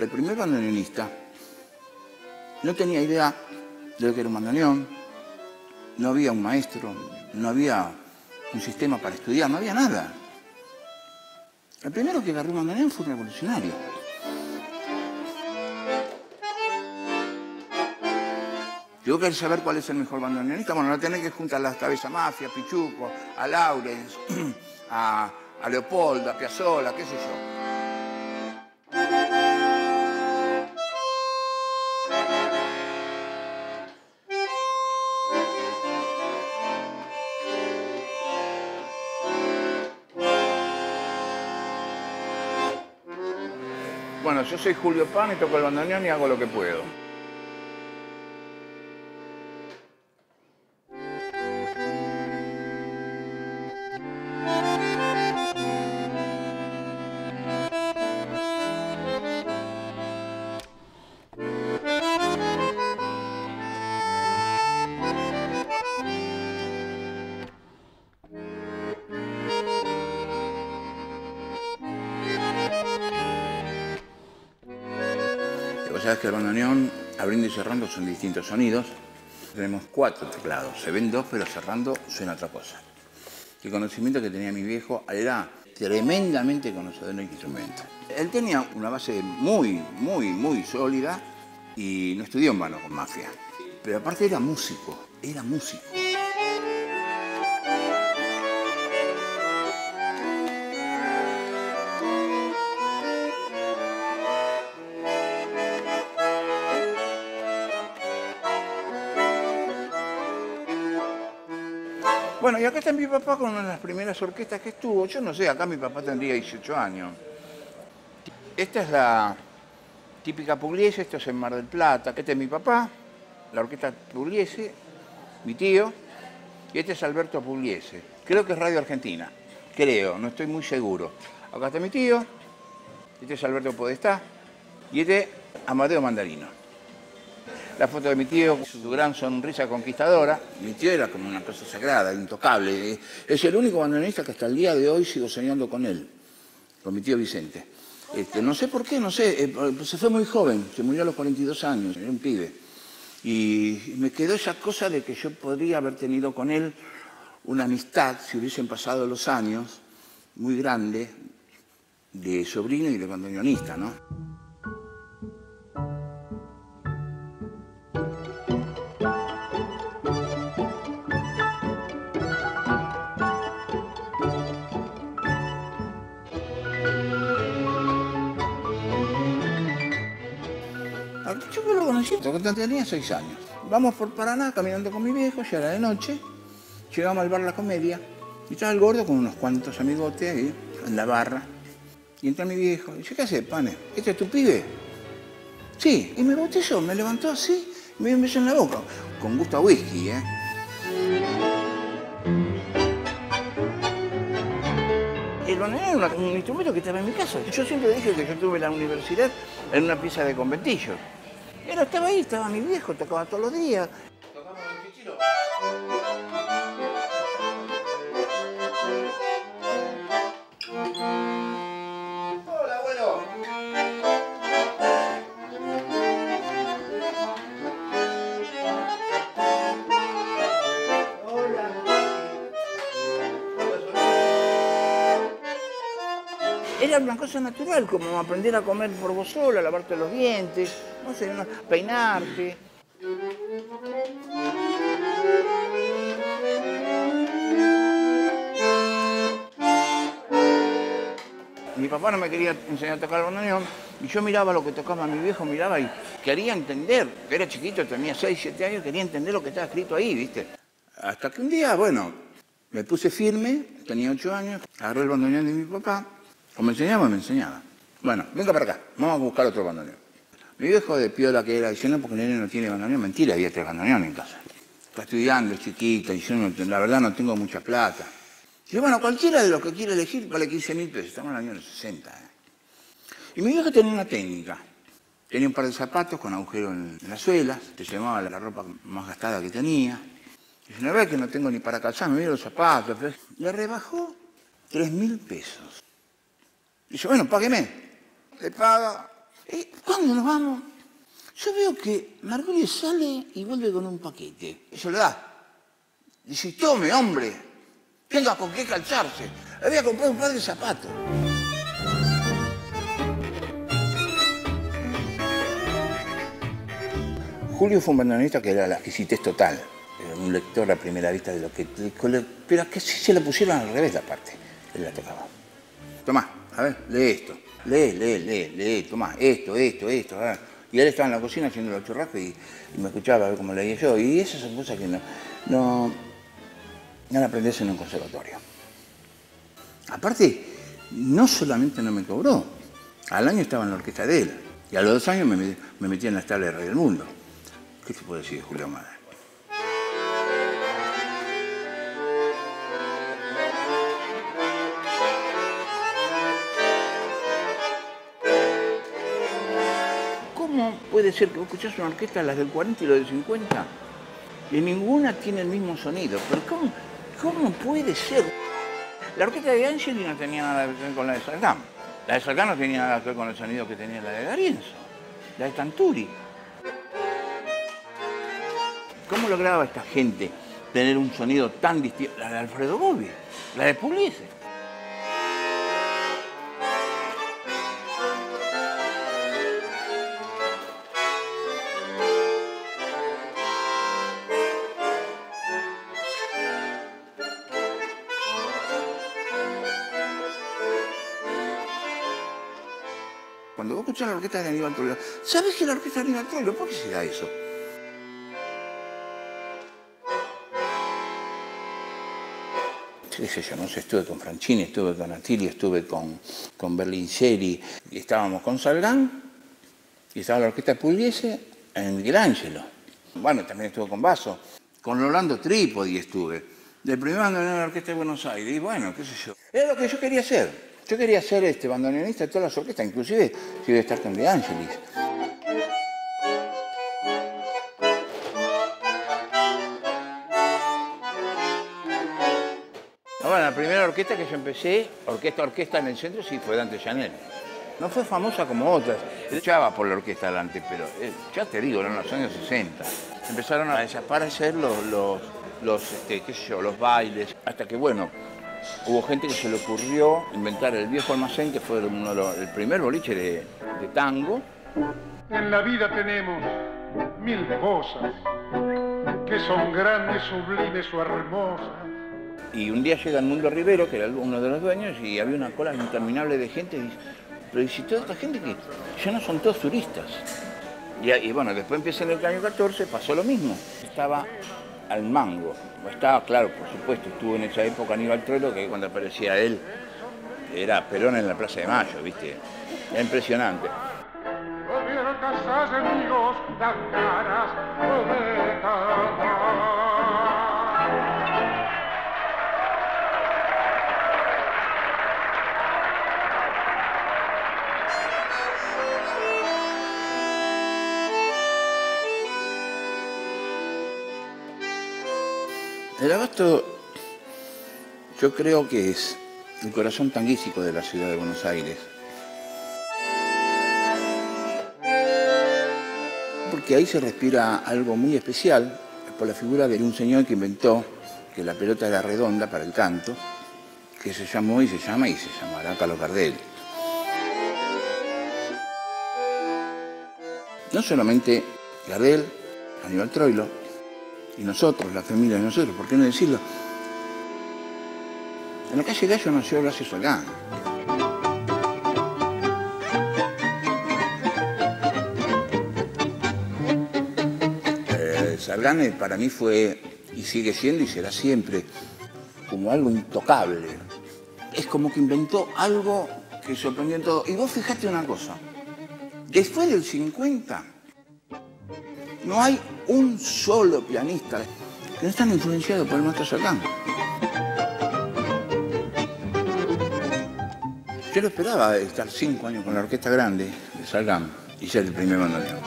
El primer bandoneonista no tenía idea de lo que era un bandoneón, no había un maestro, no había un sistema para estudiar, no había nada. El primero que agarró un bandoneón fue un revolucionario. Vos querés saber cuál es el mejor bandoneonista, bueno, no tenés que juntar las cabezas Mafia, Pichuco, a Laurens, a, a Leopoldo, a Piazzolla, qué sé yo. Bueno, yo soy Julio Pan y toco el bandoneón y hago lo que puedo. Que el bandoneón, abriendo y cerrando, son distintos sonidos. Tenemos cuatro teclados, se ven dos, pero cerrando suena otra cosa. El conocimiento que tenía mi viejo era tremendamente conocedor del instrumento. Él tenía una base muy, muy, muy sólida y no estudió en vano con mafia. Pero aparte era músico, era músico. Bueno, y acá está mi papá con una de las primeras orquestas que estuvo. Yo no sé, acá mi papá tendría 18 años. Esta es la típica Pugliese, esto es en Mar del Plata. Este es mi papá, la orquesta Pugliese, mi tío, y este es Alberto Pugliese. Creo que es Radio Argentina, creo, no estoy muy seguro. Acá está mi tío, este es Alberto Podestá, y este Amadeo Mandarino la foto de mi tío, su gran sonrisa conquistadora. Mi tío era como una cosa sagrada, intocable. Es el único bandoneonista que hasta el día de hoy sigo soñando con él, con mi tío Vicente. Este, no sé por qué, no sé, eh, se fue muy joven, se murió a los 42 años, era un pibe. Y me quedó esa cosa de que yo podría haber tenido con él una amistad, si hubiesen pasado los años, muy grande, de sobrino y de bandoneonista, ¿no? Conocí cuando tenía seis años. Vamos por Paraná caminando con mi viejo, ya era de noche. Llegamos al bar La Comedia y estaba el gordo con unos cuantos amigotes ahí en la barra. Y entra mi viejo y dice, ¿qué haces, pane? ¿Este es tu pibe? Sí, y me botelló, me levantó así y me dio un beso en la boca, con gusto a whisky, ¿eh? El bandoneón era un instrumento que estaba en mi casa. Yo siempre dije que yo tuve la universidad en una pieza de conventillo. Era, estaba ahí, estaba mi viejo, tocaba todos los días. Era una cosa natural, como aprender a comer por vos sola, lavarte los dientes, no sé, peinarte. Mi papá no me quería enseñar a tocar el bandoneón y yo miraba lo que tocaba mi viejo, miraba y quería entender, que era chiquito, tenía 6, 7 años, quería entender lo que estaba escrito ahí, ¿viste? Hasta que un día, bueno, me puse firme, tenía 8 años, agarré el bandoneón de mi papá, o me enseñaba, me enseñaba. Bueno, venga para acá, vamos a buscar otro bandoneón. Mi viejo de piola que era, diciendo porque el nene no tiene bandoneón, mentira, había tres bandoneones en casa. Está estudiando, es chiquita, y yo no- la verdad no tengo mucha plata. Yo, bueno, cualquiera de los que quiere elegir vale 15 mil pesos, estamos en el año 60. ¿eh? Y mi viejo tenía una técnica. Tenía un par de zapatos con agujero en, las suelas, se llamaba la ropa más gastada que tenía. Dice, no ve que no tengo ni para calzar, me los zapatos. Le rebajó tres mil pesos. Dice, bueno, págueme. Le paga. ¿Y cuándo nos vamos? Yo veo que Marguerite sale y vuelve con un paquete. Se lo da. Dice, tome, hombre, tenga con qué calzarse. Había comprado un par de zapatos. Julio fue un bandoneonista que era la exquisitez total. Era un lector a primera vista de lo que... Pero que sí se lo pusieron al revés la parte. Él la tocaba. Tomá, a ver, lee esto. Lee, lee, lee, lee, tomá, esto, esto, esto. A y él estaba en la cocina haciendo los churrascos y, me escuchaba a ver cómo leía yo. Y esas son cosas que no, no, no aprendes en un conservatorio. Aparte, no solamente no me cobró, al año estaba en la orquesta de él. Y a los dos años me, me metí en la estable de Rey del Mundo. ¿Qué se puede decir de Julio Madre? Puede ser que vos escuchás una orquesta, las del 40 y las del 50, y ninguna tiene el mismo sonido. Pero ¿cómo, cómo puede ser? La orquesta de Angeli no tenía nada que ver con la de Salgán. La de Salgán no tenía nada que ver con el sonido que tenía la de Darienzo, la de Tanturi. ¿Cómo lograba esta gente tener un sonido tan distinto? La de Alfredo Bobby, la de Pugliese. Orquesta de Aníbal Troilo, ¿sabes que la orquesta de Aníbal Troilo? ¿Por qué se da eso? qué sé yo, no sé, estuve con Franchini, estuve con Atili, estuve con, con Berlinceri, y estábamos con Salgán, y estaba la orquesta Pugliese en Michelangelo. Bueno, también estuve con Basso, con Rolando Trípodi estuve. Del primer año en la orquesta de Buenos Aires, y bueno, qué sé yo. Era lo que yo quería hacer. Yo quería ser este bandoneonista de todas las orquestas, inclusive si iba a estar con De Angelis. Bueno, la primera orquesta que yo empecé, orquesta orquesta en el centro, sí fue Dante Chanel. No fue famosa como otras. Echaba por la orquesta Dante, pero eh, ya te digo, en los años 60. Empezaron a desaparecer los, los, este, qué sé yo, los bailes, hasta que, bueno, Hubo gente que se le ocurrió inventar el viejo almacén, que fue el primer boliche de, tango. En la vida tenemos mil cosas que son grandes, sublimes o hermosas. Y un día llega el Mundo Rivero, que era uno de los dueños, y había una cola interminable de gente. Y, pero dice, toda esta gente que ya no son todos turistas. Y, y bueno, después empieza en el año 14, pasó lo mismo. Estaba al mango. Estaba, claro, por supuesto, estuvo en esa época Aníbal Troilo, que cuando aparecía él era Perón en la Plaza de Mayo, ¿viste? Era impresionante. El abasto yo creo que es el corazón tanguístico de la ciudad de Buenos Aires. Porque ahí se respira algo muy especial por la figura de un señor que inventó que la pelota era redonda para el canto, que se llamó y se llama y se llamará Carlos Gardel. No solamente Gardel, Aníbal Troilo, y nosotros, la familia de nosotros, ¿por qué no decirlo? En la calle Gallo nació Horacio Salgán. Eh, Salgán eh, para mí fue, y sigue siendo y será siempre, como algo intocable. Es como que inventó algo que sorprendió en todo. Y vos fijate una cosa, después del 50, no hay un solo pianista que no están influenciados por el maestro Salgán. Yo lo esperaba estar cinco años con la orquesta grande de Salgán. y ser el primer bandoneón.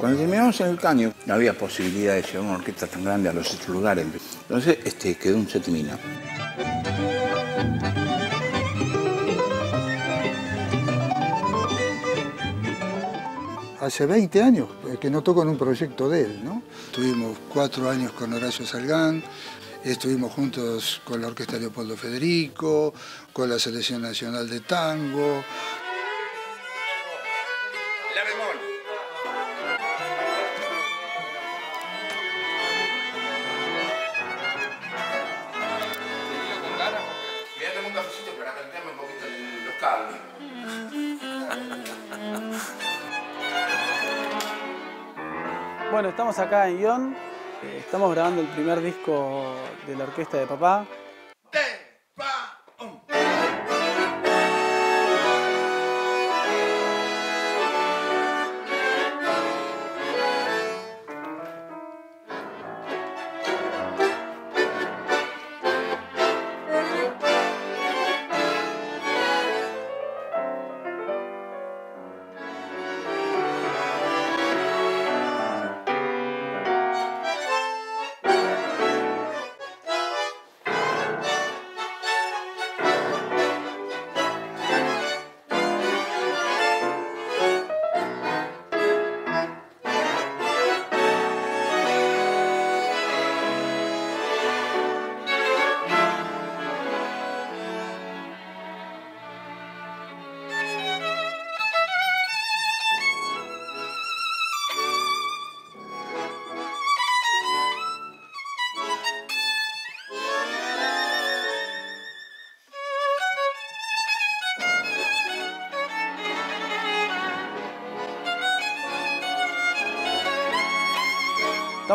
Cuando terminamos en el caño, no había posibilidad de llevar una orquesta tan grande a los otros lugares. Entonces este, quedó un setimina. Hace 20 años eh, que no toco en un proyecto de él, ¿no? Tuvimos cuatro años con Horacio Salgán, Estuvimos juntos con la Orquesta Leopoldo Federico, con la Selección Nacional de Tango. Bueno, estamos acá en Ion, eh, estamos grabando el primer disco de la orquesta de papá.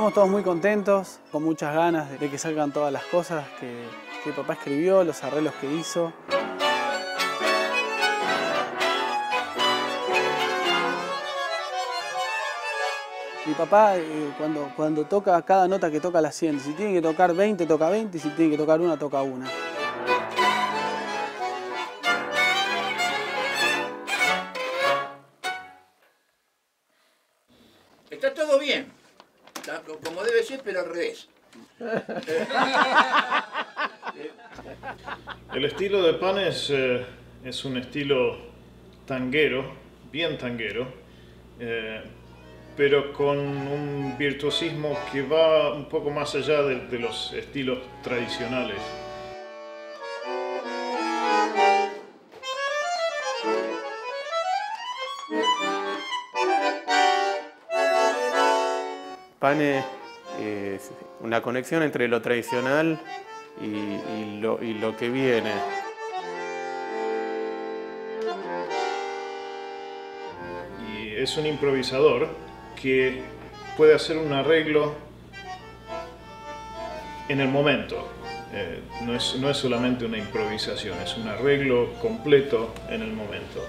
Estamos todos muy contentos, con muchas ganas de que salgan todas las cosas que, que papá escribió, los arreglos que hizo. Mi papá eh, cuando, cuando toca cada nota que toca la siente. Si tiene que tocar 20, toca 20, y si tiene que tocar una, toca una. Pero al revés. El estilo de Panes eh, es un estilo tanguero, bien tanguero, eh, pero con un virtuosismo que va un poco más allá de, de los estilos tradicionales. Pane una conexión entre lo tradicional y, y lo, y lo que viene. Y es un improvisador que puede hacer un arreglo en el momento. Eh, no, es, no es solamente una improvisación, es un arreglo completo en el momento.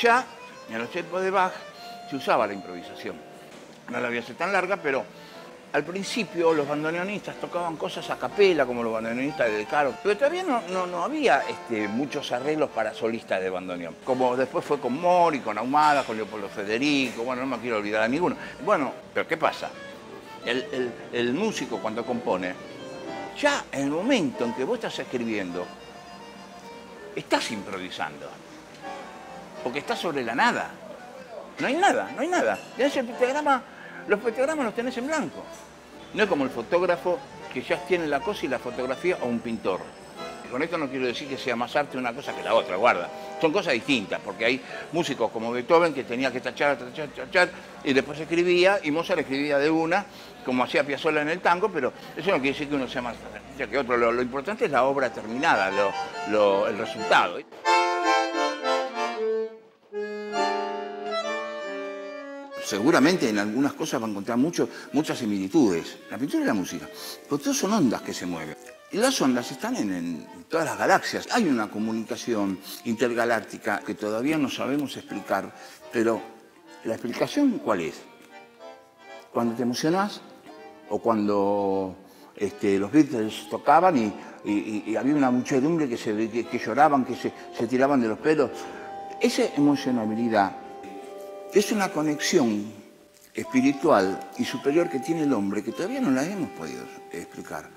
Ya en los tiempos de Bach se usaba la improvisación. No la había sido tan larga, pero al principio los bandoneonistas tocaban cosas a capela, como los bandoneonistas De Caro, pero todavía no, no, no había este, muchos arreglos para solistas de bandoneón. Como después fue con Mori, con Ahumada, con Leopoldo Federico, bueno, no me quiero olvidar a ninguno. Bueno, pero ¿qué pasa? El, el- el músico cuando compone, ya en el momento en que vos estás escribiendo, estás improvisando porque está sobre la nada. No hay nada, no hay nada. Tenés el pentagrama, los pentagramas los tenés en blanco. No es como el fotógrafo que ya tiene la cosa y la fotografía o un pintor. Con esto no quiero decir que sea más arte una cosa que la otra, guarda. Son cosas distintas, porque hay músicos como Beethoven que tenía que tachar, tachar, tachar, y después escribía, y Mozart escribía de una, como hacía Piazzolla en el tango, pero eso no quiere decir que uno sea más que otro. Lo, importante es la obra terminada, el resultado. Seguramente en algunas cosas va a encontrar mucho, muchas similitudes. La pintura y la música. Porque todos son ondas que se mueven. Y las ondas están en, todas las galaxias. Hay una comunicación intergaláctica que todavía no sabemos explicar, pero la explicación ¿cuál es? Cuando te emocionás o cuando este, los Beatles tocaban y, había una muchedumbre que, se, que lloraban, que se, se tiraban de los pelos. Esa emocionabilidad es una conexión espiritual y superior que tiene el hombre que todavía no la hemos podido explicar.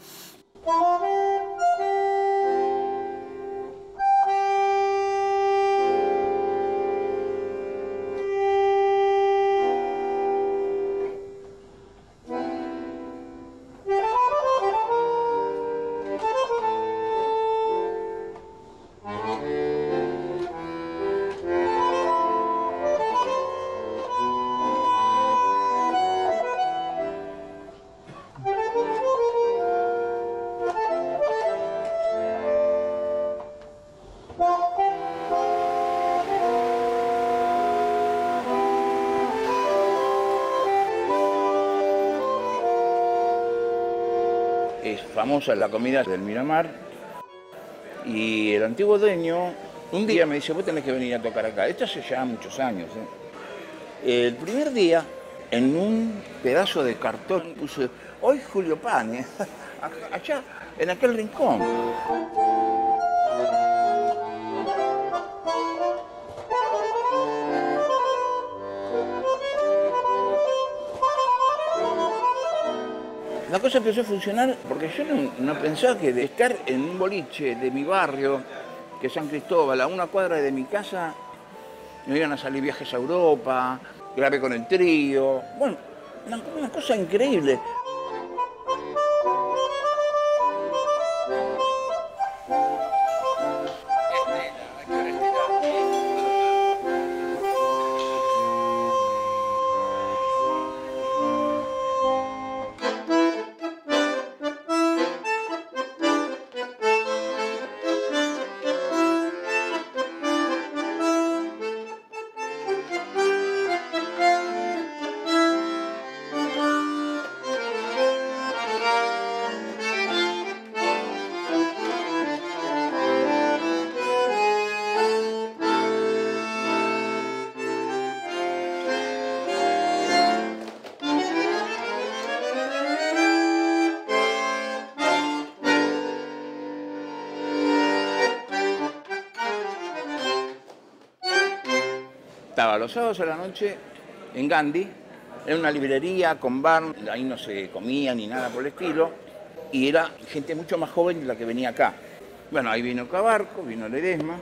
La comida del Miramar y el antiguo dueño un día me dice, vos tenés que venir a tocar acá. Esto hace ya muchos años. ¿eh? El primer día, en un pedazo de cartón, puse, hoy Julio Pane, allá, en aquel rincón. Cosa empezó a funcionar porque yo no, pensaba que de estar en un boliche de mi barrio, que es San Cristóbal, a una cuadra de mi casa, me iban a salir viajes a Europa, grabé con el trío, bueno, una cosa increíble. Estaba los sábados a la noche en Gandhi, en una librería con bar, ahí no se comía ni nada por el estilo, y era gente mucho más joven de la que venía acá. Bueno, ahí vino Cabarco, vino Ledesma,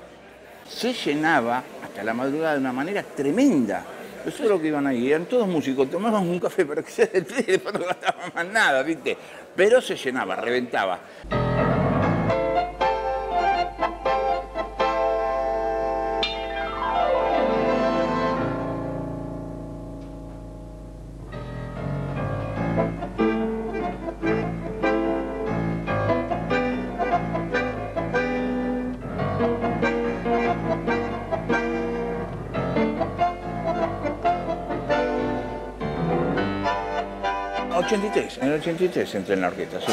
se llenaba hasta la madrugada de una manera tremenda. Eso es lo que iban ahí, eran todos músicos, tomaban un café para que se después no gastaban más nada, ¿viste? Pero se llenaba, reventaba. 83, en el 83 entré en la orquesta, sí.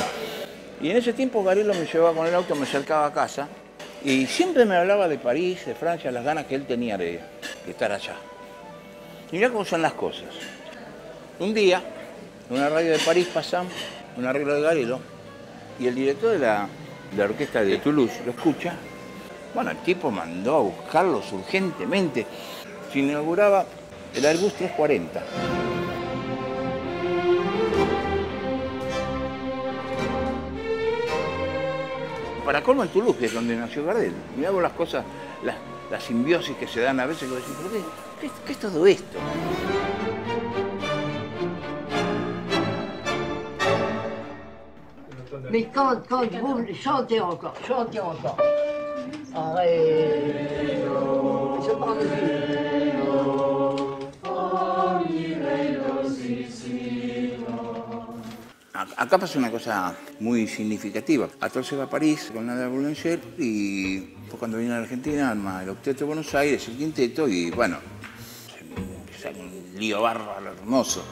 Y en ese tiempo Garelo me llevaba con el auto, me acercaba a casa y siempre me hablaba de París, de Francia, las ganas que él tenía de, estar allá. Y mirá cómo son las cosas. Un día, en una radio de París pasamos un arreglo de Garelo y el director de la, de la orquesta de Toulouse lo escucha. Bueno, el tipo mandó a buscarlos urgentemente. Se inauguraba el Airbus 340. Para colmo en Toulouse, que es donde nació Gardel. Mirá vos las cosas, las, las simbiosis que se dan a veces, que vos decís, ¿pero qué, qué, qué es todo esto? Mais quand, quand vous chantez encore, chantez encore. Arrête. Je prends le Acá pasa una cosa muy significativa. Ator se va a París con Nada Boulanger y cuando vino a la Argentina, arma el octeto de Buenos Aires, el quinteto y bueno, se- se- un lío bárbaro hermoso.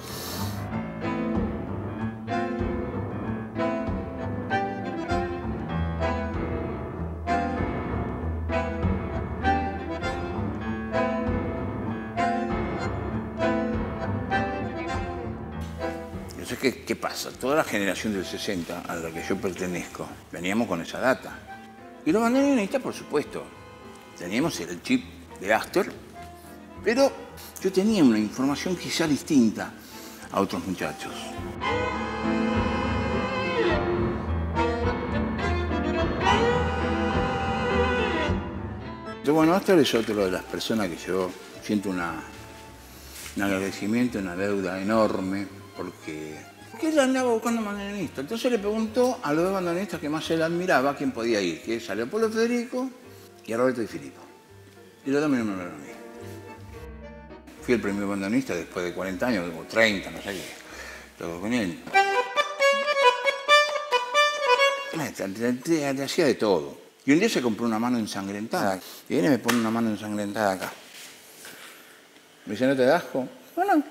Pasa? Toda la generación del 60 a la que yo pertenezco, veníamos con esa data. Y los bandoneonistas, por supuesto, teníamos el chip de Astor, pero yo tenía una información quizá distinta a otros muchachos. Entonces, bueno, Astor es otro de las personas que yo siento una, un agradecimiento, una deuda enorme, porque, porque él andaba buscando bandoneonistas. Entonces le preguntó a los dos bandoneonistas que más él admiraba quién podía ir, que es a Leopoldo Federico y a Roberto Di Filippo. Y los dos me nombraron a mí. Fui el primer bandoneonista después de 40 años, o 30, no sé qué. Todo con él. Le hacía de todo. Y un día se compró una mano ensangrentada. Y viene y me pone una mano ensangrentada acá. Me dice, ¿no te das asco? No, no.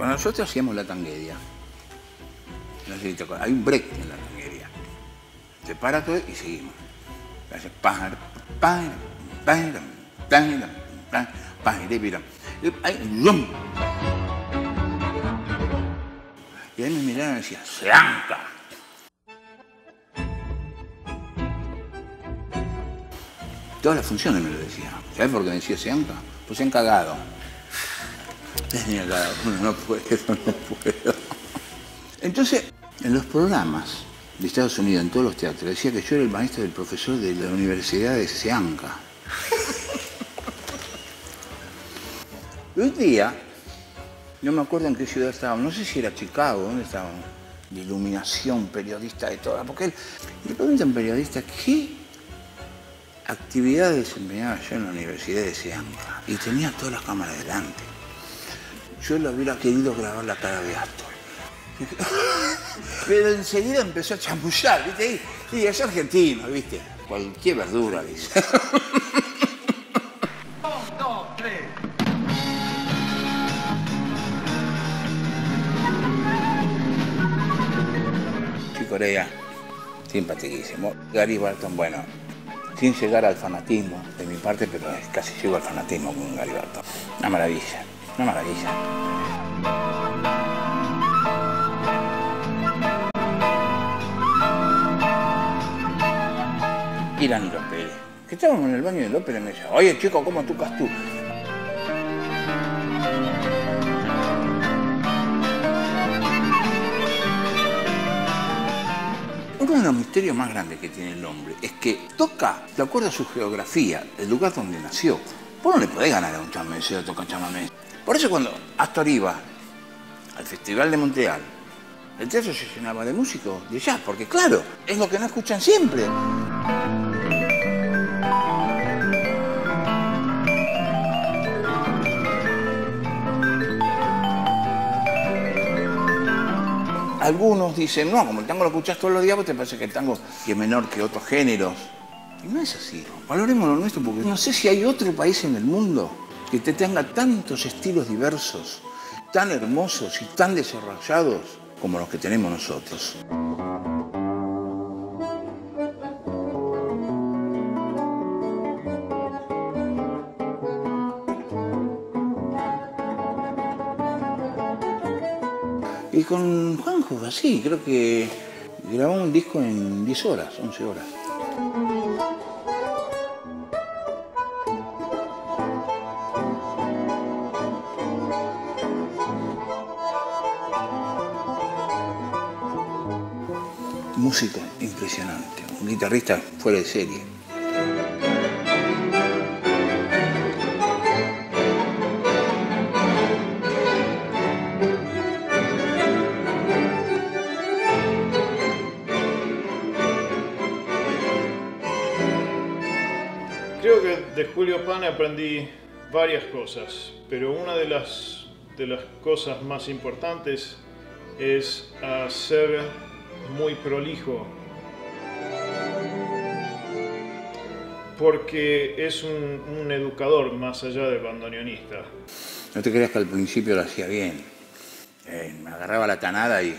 Cuando nosotros hacíamos la acuerdas, hay un break en la tanguedia. Se para todo y seguimos. Y ahí, me miraron y decían, ¡Seanca! Todas las funciones me lo decían. ¿Sabes por qué me decía Seanca? Pues se han cagado. Entonces, en los programas de Estados Unidos, en todos los teatros, decía que yo era el maestro del profesor de la Universidad de Seanca. Un día, no me acuerdo en qué ciudad estábamos, no sé si era Chicago, ¿dónde estábamos? De iluminación, periodista de toda, porque él, le pregunta a un periodista, ¿qué actividad desempeñaba yo en la Universidad de Seanca? Y tenía todas las cámaras delante. Yo le hubiera querido grabar la cara de Astor. Pero enseguida empezó a chamullar, ¿viste? Y es argentino, ¿viste? Cualquier verdura, dice. Corea, simpaticísimo. Gary Barton, bueno, sin llegar al fanatismo de mi parte, pero casi llego al fanatismo con Gary Barton. Una maravilla, una maravilla. Irán y López, que estábamos en el baño del ópera y me decía, oye chico, ¿cómo tocas tú? Uno de los misterios más grandes que tiene el hombre es que toca de acuerdo a su geografía, el lugar donde nació. Vos no le podés ganar a un chamamé a toca chamamé. Por eso cuando Astor iba al Festival de Montreal, el teatro se llenaba de músicos de jazz, porque claro, es lo que no escuchan siempre. Algunos dicen, no, como el tango lo escuchás todos los días, vos te parece que el tango es menor que otros géneros. Y no es así. Valoremos lo nuestro porque no sé si hay otro país en el mundo que te tenga tantos estilos diversos, tan hermosos y tan desarrollados como los que tenemos nosotros. Y con Juanjo, así, creo que grabamos un disco en 10 horas, 11 horas. Impresionante, un guitarrista fuera de serie. Creo que de Julio Pane aprendí varias cosas, pero una de las, de las cosas más importantes es a ser muy prolijo. Porque es un, educador más allá de bandoneonista. No te creas que al principio lo hacía bien. Eh, me agarraba la tanada y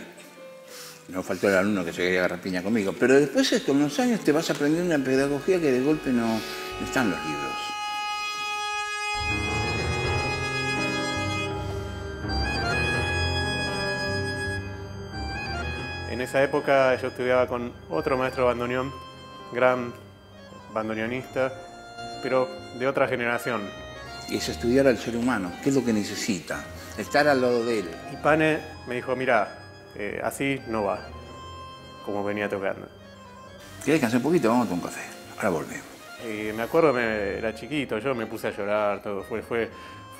No faltó el alumno que se quería agarrar piña conmigo. Pero después, con los años, te vas aprendiendo una pedagogía que de golpe no, no está en los libros. En esa época yo estudiaba con otro maestro bandoneón, gran bandoneonista, pero de otra generación. Y es estudiar al ser humano, qué es lo que necesita, estar al lado de él. Y Pane me dijo, mira, eh, así no va, como venía tocando. ¿Querés descansar un poquito? Vamos a tomar un café. Ahora volvemos. Me acuerdo, me, era chiquito, yo me puse a llorar, todo, fue, fue,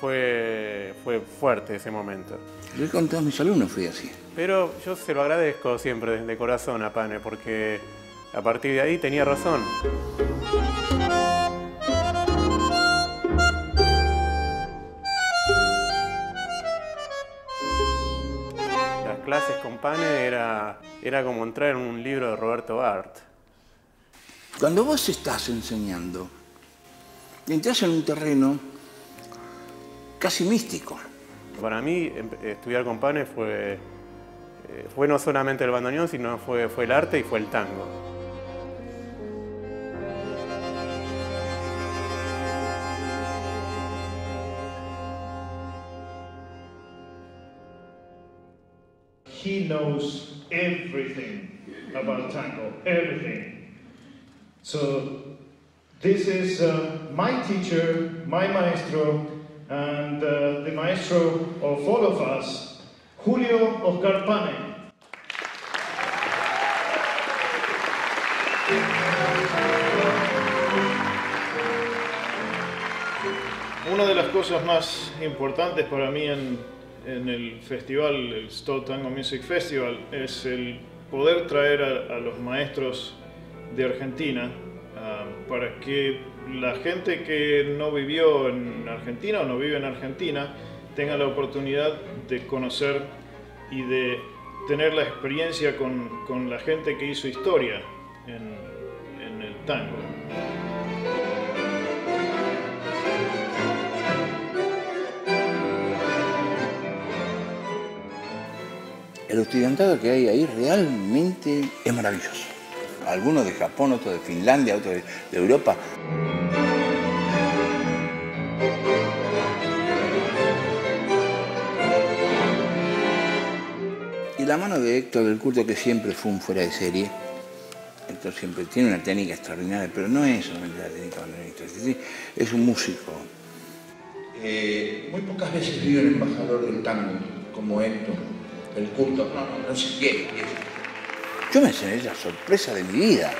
fue, fue fuerte ese momento. Yo con todos mis alumnos fui así. Pero yo se lo agradezco siempre de corazón a Pane, porque a partir de ahí tenía razón. Las clases con Pane era, era como entrar en un libro de Roberto Bart. Cuando vos estás enseñando, entras en un terreno casi místico. Para mí, em- estudiar con Pane fue, eh, fue no solamente el bandoneón, sino fue, fue el arte y fue el tango. He knows everything about tango, everything. So this is uh, my teacher, my maestro, and uh, the maestro of all of us, Julio Oscar Pane. Una de las cosas más importantes para mí en, en el festival, el Stowe Tango Music Festival, es el poder traer a, los maestros de Argentina ah, para que la gente que no vivió en Argentina o no vive en Argentina tenga la oportunidad de conocer y de tener la experiencia con, con la gente que hizo historia en, en el tango. El estudiantado que hay ahí realmente es maravilloso. Algunos de Japón, otros de Finlandia, otros de, Europa. La mano de Héctor del Curto, que siempre fue un fuera de serie. Héctor siempre tiene una técnica extraordinaria, pero no es solamente la técnica bandoneonista, es un músico. Eh, muy pocas veces vive un embajador del tango como Héctor del Curto. No, no, no se quiere. Yo me enseñé la sorpresa de mi vida.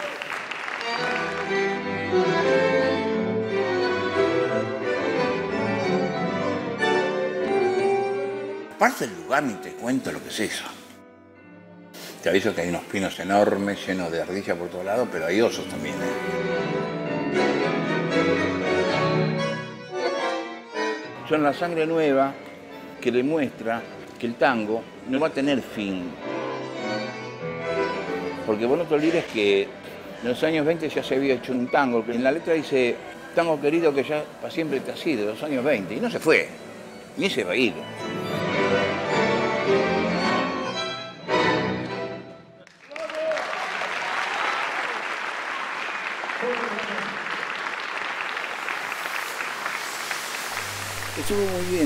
Aparte del lugar, ni te cuento lo que es eso. Te aviso que hay unos pinos enormes, llenos de ardilla por todos lados, pero hay osos también. ¿eh? Son la sangre nueva que demuestra que el tango no va a tener fin. Porque vos no te olvides que en los años 20 ya se había hecho un tango, que en la letra dice, tango querido que ya para siempre te ha sido, los años 20, y no se fue, ni se va a ir.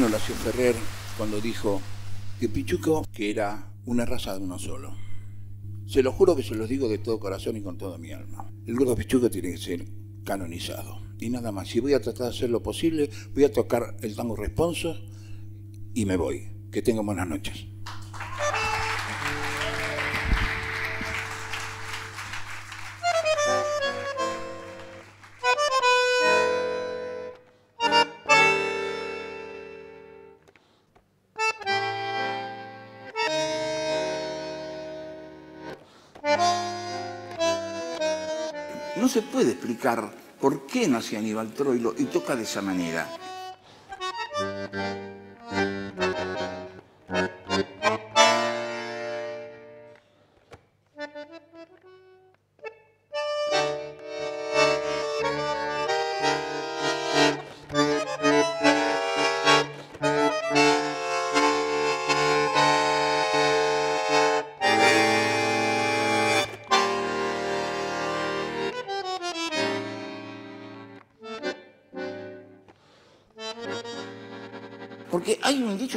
Horacio Ferrer cuando dijo que Pichuco que era una raza de uno solo. Se lo juro que se los digo de todo corazón y con toda mi alma. El gordo Pichuco tiene que ser canonizado. Y nada más. Si voy a tratar de hacer lo posible, voy a tocar el tango responso y me voy. Que tengan buenas noches. Puede explicar por qué nace Aníbal Troilo y toca de esa manera.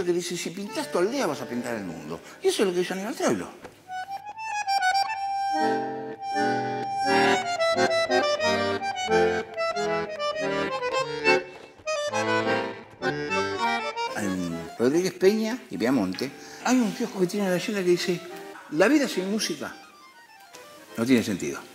Que dice, si pintas tu aldea vas a pintar el mundo. Y eso es lo que hizo Aníbal Troilo. En Rodríguez Peña y Piamonte hay un kiosco que tiene una leyenda que dice, la vida sin música no tiene sentido.